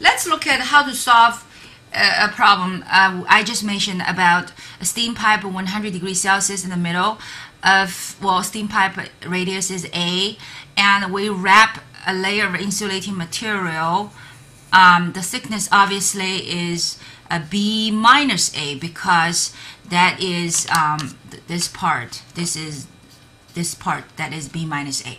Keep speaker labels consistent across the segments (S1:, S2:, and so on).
S1: let's look at how to solve a, a problem uh, I just mentioned about a steam pipe 100 degrees Celsius in the middle of, well, steam pipe radius is A, and we wrap a layer of insulating material. Um, the thickness obviously is a B minus A because that is um, th this part. This is this part that is B minus A.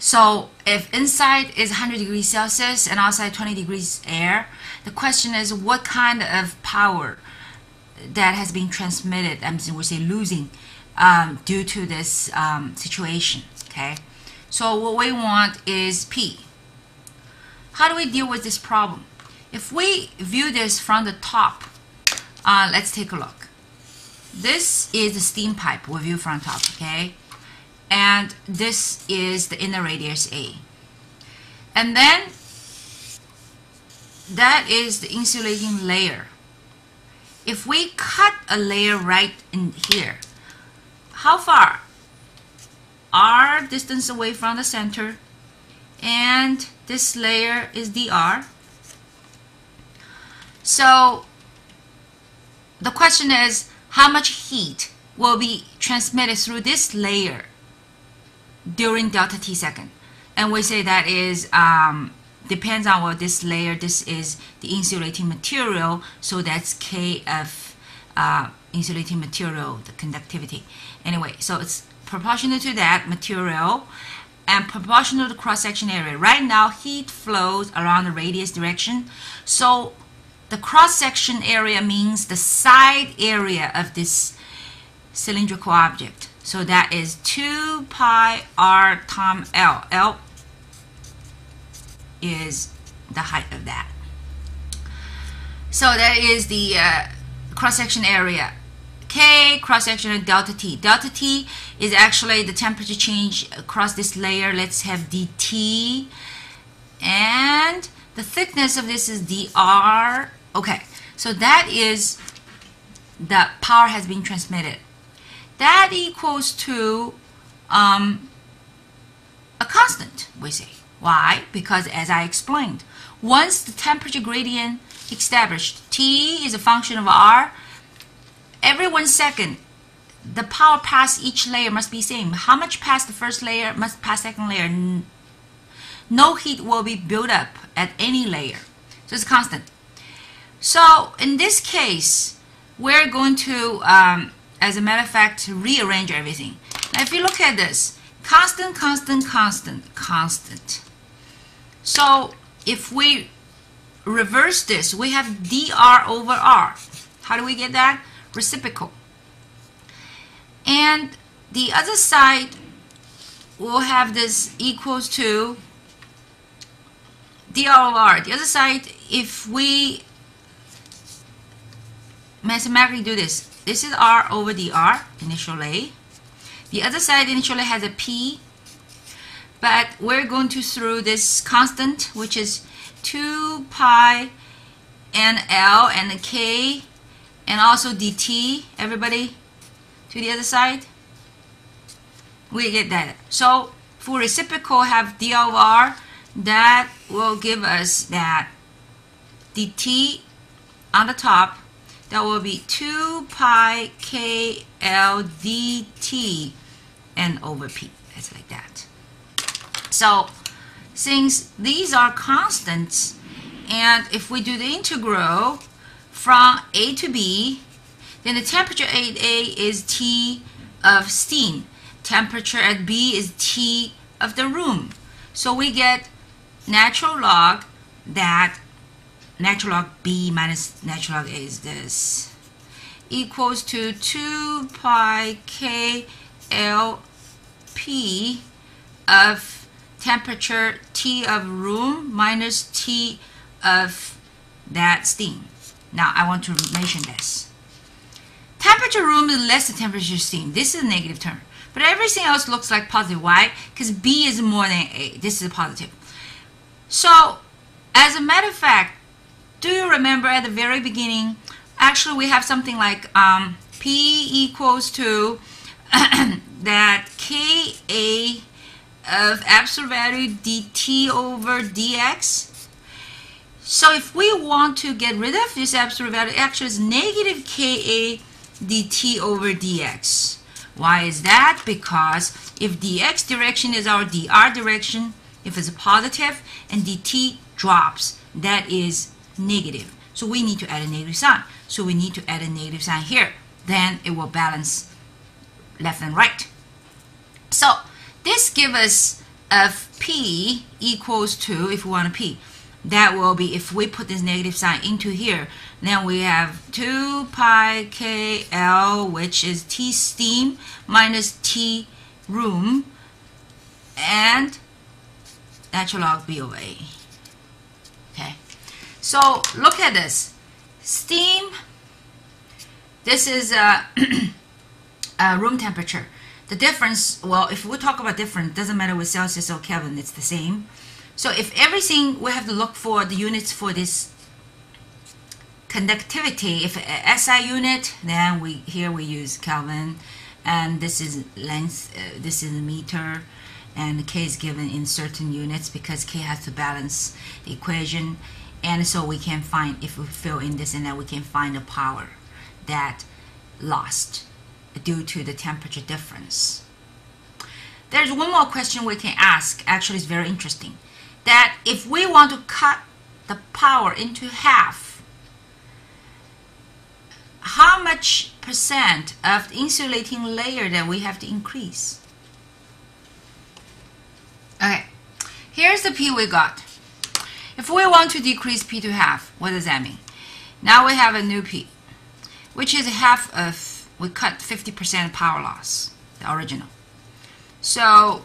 S1: So if inside is 100 degrees Celsius and outside 20 degrees air, the question is what kind of power that has been transmitted, I'm we say losing, um, due to this um, situation, okay? So what we want is P. How do we deal with this problem? If we view this from the top, uh, let's take a look. This is the steam pipe we view from top, okay? And this is the inner radius A. And then that is the insulating layer. If we cut a layer right in here, how far? R distance away from the center and this layer is dr. So the question is how much heat will be transmitted through this layer during delta t second. And we say that is um, depends on what this layer, this is the insulating material, so that's K of uh, insulating material, the conductivity. Anyway, so it's proportional to that material and proportional to cross-section area. Right now, heat flows around the radius direction, so the cross-section area means the side area of this cylindrical object. So that is 2 pi r times L. L is the height of that. So that is the uh, cross-section area. K cross-section of delta T. Delta T is actually the temperature change across this layer. Let's have dT. And the thickness of this is dr. Okay, so that is the power has been transmitted that equals to um, a constant, we say. Why? Because as I explained, once the temperature gradient established, T is a function of R, every one second, the power past each layer must be same. How much past the first layer must pass second layer? No heat will be built up at any layer. So it's constant. So in this case, we're going to um, as a matter of fact, rearrange everything. Now, if you look at this, constant, constant, constant, constant. So, if we reverse this, we have dr over r. How do we get that? Reciprocal. And the other side will have this equals to dr over r. The other side, if we mathematically do this, this is R over the dr initially. The other side initially has a P, but we're going to throw this constant, which is 2 pi and L and the K and also dt, everybody, to the other side. We get that. So for reciprocal have d over r, that will give us that dt on the top that will be 2 pi k l d t n over p. It's like that. So since these are constants, and if we do the integral from a to b, then the temperature at A is T of steam. Temperature at B is T of the room. So we get natural log that natural log b minus natural log a is this equals to 2 pi k l p of temperature T of room minus T of that steam. Now I want to mention this. Temperature room is less than temperature steam. This is a negative term. But everything else looks like positive. Why? Because B is more than A. This is a positive. So, as a matter of fact, do you remember at the very beginning, actually we have something like um, P equals to that Ka of absolute value dt over dx. So if we want to get rid of this absolute value, actually it's negative Ka dt over dx. Why is that? Because if dx direction is our dr direction, if it's positive, and dt drops, that is negative. So we need to add a negative sign. So we need to add a negative sign here. Then it will balance left and right. So this gives us of p equals to, if we want a p, that will be, if we put this negative sign into here, then we have 2 pi k L, which is T steam minus T room, and natural log B over A. So look at this. Steam, this is a, a room temperature. The difference, well, if we talk about different, doesn't matter with Celsius or Kelvin, it's the same. So if everything, we have to look for the units for this conductivity. If SI unit, then we here we use Kelvin, and this is length, uh, this is meter, and K is given in certain units because K has to balance the equation, and so we can find, if we fill in this and then we can find the power that lost due to the temperature difference. There's one more question we can ask, actually it's very interesting that if we want to cut the power into half, how much percent of the insulating layer that we have to increase? Okay, here's the P we got. If we want to decrease P to half, what does that mean? Now we have a new P, which is half of, we cut 50% power loss, the original. So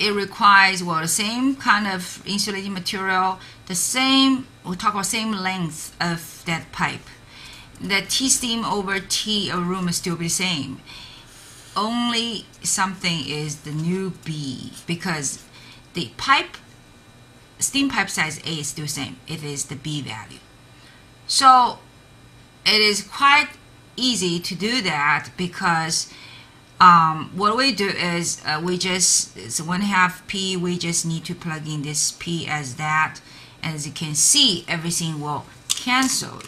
S1: it requires well the same kind of insulating material, the same we'll talk about same length of that pipe. The T steam over T a room is still the same. Only something is the new B because the pipe steam pipe size A is still the same. It is the B value. So it is quite easy to do that because um, what we do is uh, we just it's one half p we just need to plug in this p as that and as you can see everything will cancel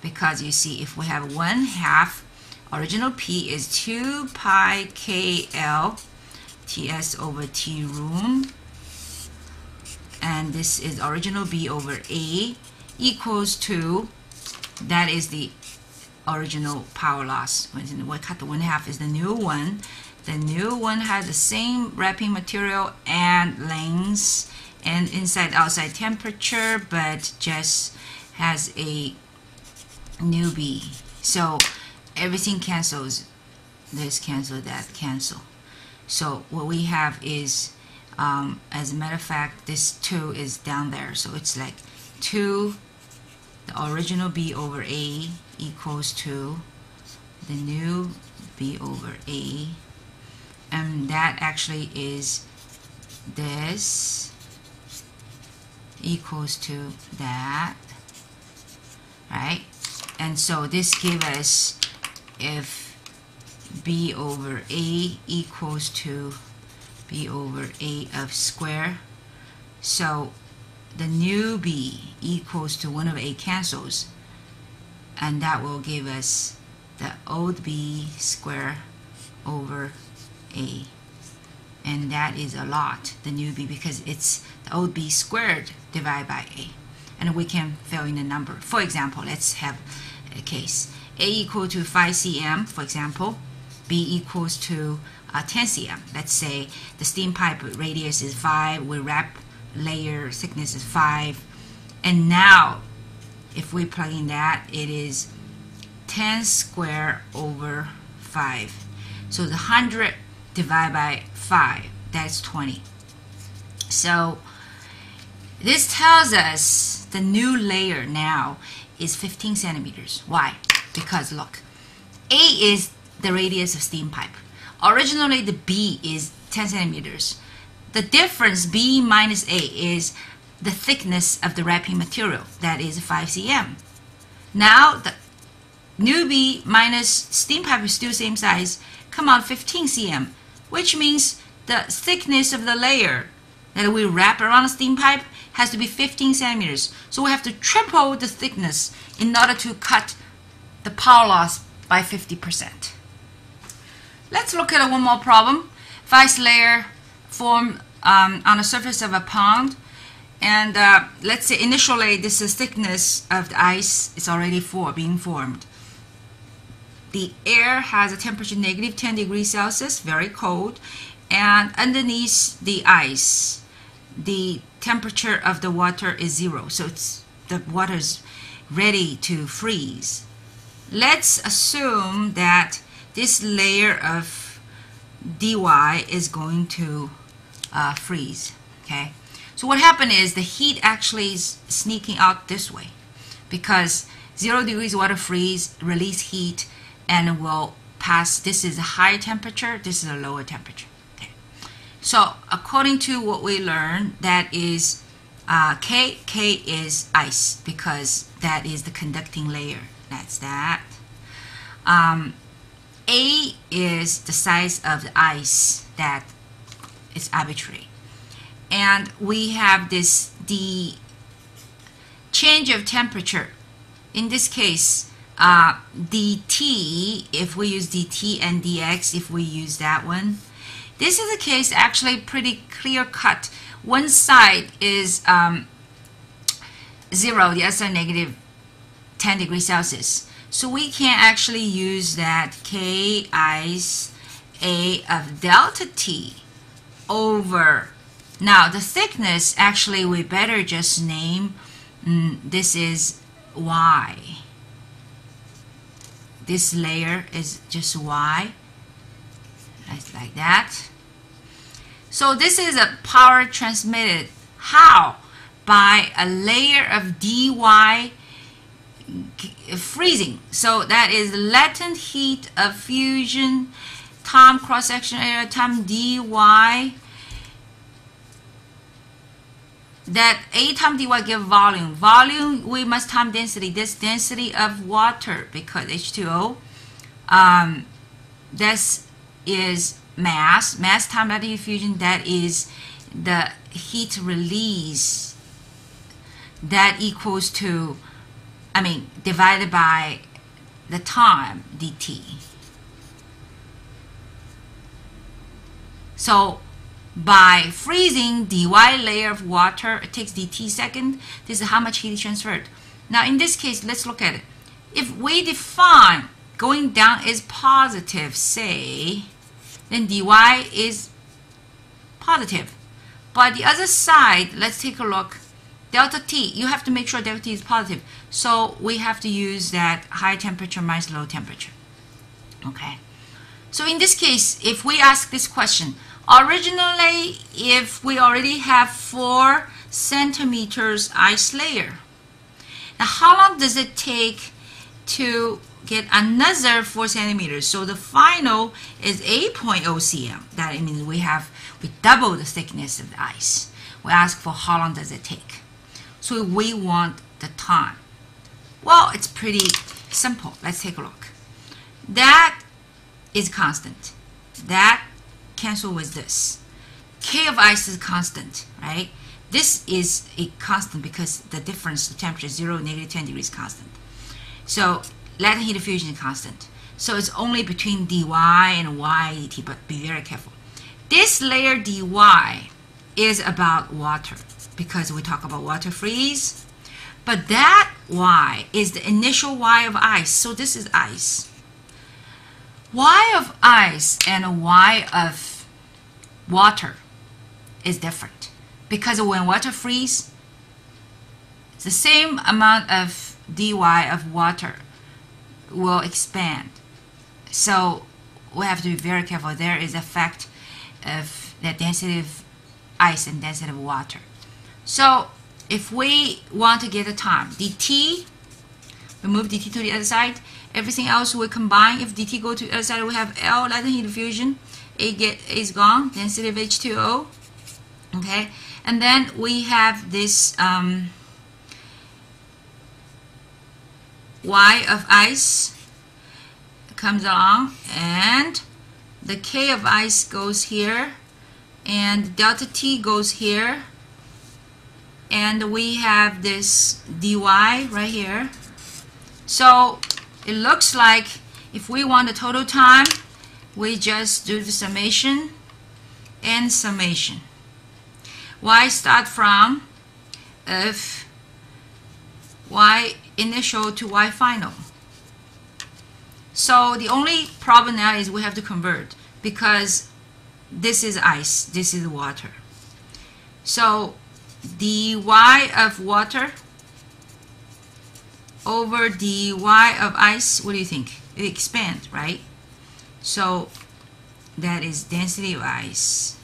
S1: because you see if we have one half original p is 2 pi k l ts over t room and this is original b over a equals to that is the original power loss. When we cut the one half is the new one. The new one has the same wrapping material and length and inside outside temperature but just has a new B. So everything cancels. This cancel, that cancel. So what we have is, um, as a matter of fact, this 2 is down there. So it's like 2 the original b over a equals to the new b over a and that actually is this equals to that right and so this gives us if b over a equals to b over a of square. So the new b equals to 1 of a cancels and that will give us the old b square over a. And that is a lot the new b because it's the old b squared divided by a. And we can fill in the number. For example let's have a case. A equal to 5 cm for example. B equals to uh, 10 cm let's say the steam pipe radius is 5 we wrap layer thickness is 5 and now if we plug in that it is 10 square over 5 so the 100 divided by 5 that's 20 so this tells us the new layer now is 15 centimeters. Why? Because look A is the radius of steam pipe originally the B is 10 centimeters the difference B minus A is the thickness of the wrapping material, that is 5 cm. Now the new B minus steam pipe is still same size, come out 15 cm, which means the thickness of the layer that we wrap around the steam pipe has to be 15 centimeters. So we have to triple the thickness in order to cut the power loss by 50%. Let's look at one more problem. If ice layer form um, on the surface of a pond, and uh, let's say initially this is thickness of the ice is already for being formed. The air has a temperature negative 10 degrees Celsius, very cold, and underneath the ice, the temperature of the water is zero, so it's the water is ready to freeze. Let's assume that this layer of dy is going to uh, freeze. Okay, so what happened is the heat actually is sneaking out this way because zero degrees water freeze, release heat, and will pass. This is a higher temperature. This is a lower temperature. Okay, so according to what we learned, that is uh, K. K is ice because that is the conducting layer. That's that. Um, a is the size of the ice that is arbitrary. And we have this the change of temperature. In this case, uh, dt, if we use dt and dx, if we use that one, this is a case actually pretty clear cut. One side is um, zero, the other side negative 10 degrees Celsius. So we can actually use that K is A of delta T over. Now the thickness, actually we better just name, mm, this is Y. This layer is just Y. like that. So this is a power transmitted. How? By a layer of dy freezing. So that is latent heat of fusion time cross-section area time dy that A time dy give volume. Volume, we must time density. This density of water because H2O. Um, this is mass. Mass time radiation fusion, that is the heat release. That equals to I mean, divided by the time dt. So by freezing dy layer of water, it takes dt second. This is how much heat is transferred. Now in this case, let's look at it. If we define going down is positive, say, then dy is positive. But the other side, let's take a look delta T, you have to make sure delta T is positive. So we have to use that high temperature minus low temperature. Okay. So in this case, if we ask this question, originally, if we already have four centimeters ice layer, now how long does it take to get another four centimeters? So the final is 8.0 cm. That means we have, we double the thickness of the ice. We ask for how long does it take. So we want the time. Well, it's pretty simple. Let's take a look. That is constant. That cancel with this. K of ice is constant, right? This is a constant because the difference, the temperature, 0, negative 10 degrees constant. So latent heat of fusion is constant. So it's only between dy and y dt, but be very careful. This layer dy is about water because we talk about water freeze. But that y is the initial y of ice. So this is ice. y of ice and y of water is different because when water freeze, the same amount of dy of water will expand. So we have to be very careful. There is a fact of the density of ice and density of water. So if we want to get the time, dt, we move dt to the other side. Everything else we combine. If dt go to the other side, we have L latent heat of fusion. It get is gone. Density of H2O. Okay, and then we have this um, Y of ice comes along, and the K of ice goes here and delta t goes here and we have this dy right here. So it looks like if we want the total time we just do the summation and summation. Y start from of y initial to y final. So the only problem now is we have to convert because this is ice, this is water. So dy of water over dy of ice, what do you think? It expands, right? So that is density of ice.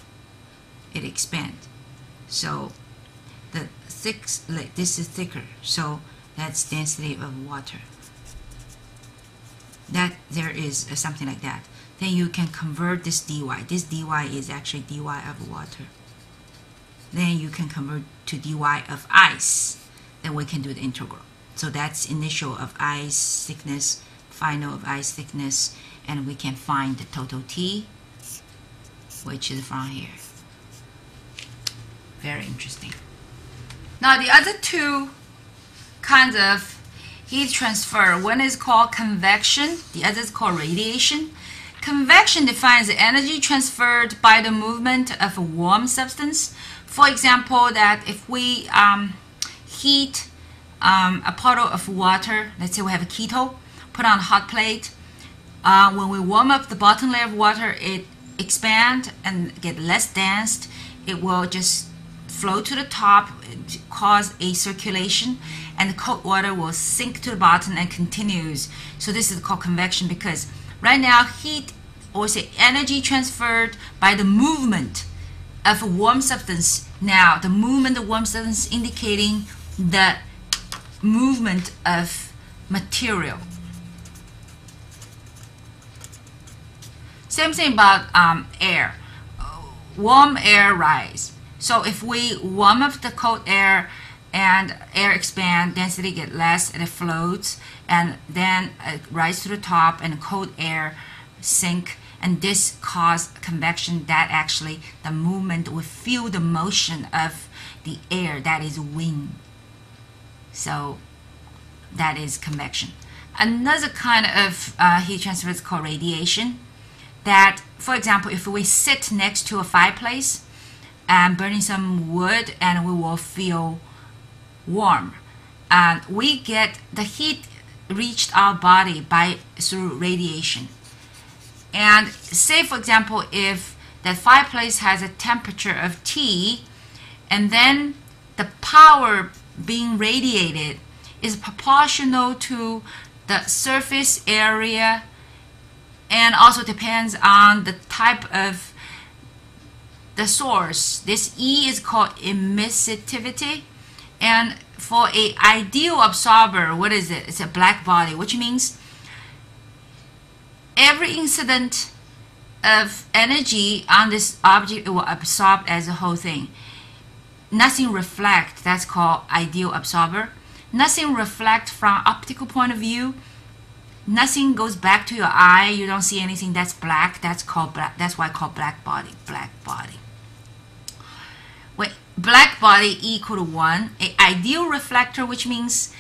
S1: It expands. So the thick, like this is thicker. So that's density of water. That there is something like that then you can convert this dy. This dy is actually dy of water. Then you can convert to dy of ice. Then we can do the integral. So that's initial of ice thickness, final of ice thickness, and we can find the total T, which is from here. Very interesting. Now the other two kinds of heat transfer, one is called convection, the other is called radiation. Convection defines the energy transferred by the movement of a warm substance. For example, that if we um, heat um, a bottle of water, let's say we have a keto, put on a hot plate. Uh, when we warm up the bottom layer of water, it expand and get less dense. It will just flow to the top, cause a circulation, and the cold water will sink to the bottom and continues. So this is called convection because right now heat or say energy transferred by the movement of a warm substance. Now, the movement of warm substance indicating the movement of material. Same thing about um, air. Warm air rise. So if we warm up the cold air and air expand, density get less and it floats and then it rise to the top and cold air sink and this cause convection that actually the movement will feel the motion of the air that is wind. So that is convection. Another kind of uh, heat transfer is called radiation. That for example if we sit next to a fireplace and burning some wood and we will feel warm and we get the heat reached our body by through radiation and say, for example, if that fireplace has a temperature of T, and then the power being radiated is proportional to the surface area and also depends on the type of the source. This E is called emissivity. And for a ideal absorber, what is it? It's a black body, which means every incident of energy on this object it will absorb as a whole thing. Nothing reflect, that's called ideal absorber. Nothing reflect from optical point of view. Nothing goes back to your eye. You don't see anything that's black. That's called black. That's why I call black body. Black body. Wait, black body equal to one. A ideal reflector, which means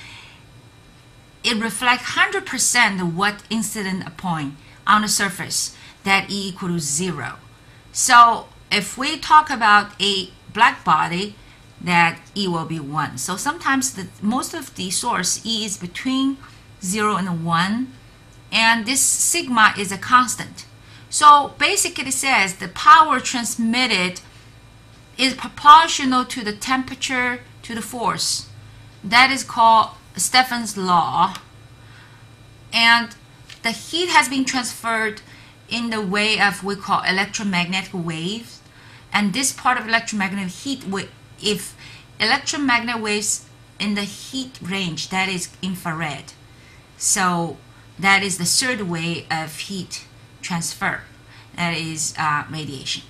S1: it reflects 100% of what incident point on the surface that E equal to zero. So if we talk about a black body, that E will be 1. So sometimes the, most of the source E is between 0 and 1 and this sigma is a constant. So basically it says the power transmitted is proportional to the temperature to the force. That is called Stefan's law. And the heat has been transferred in the way of we call electromagnetic waves. And this part of electromagnetic heat, if electromagnetic waves in the heat range, that is infrared. So that is the third way of heat transfer. That is uh, radiation.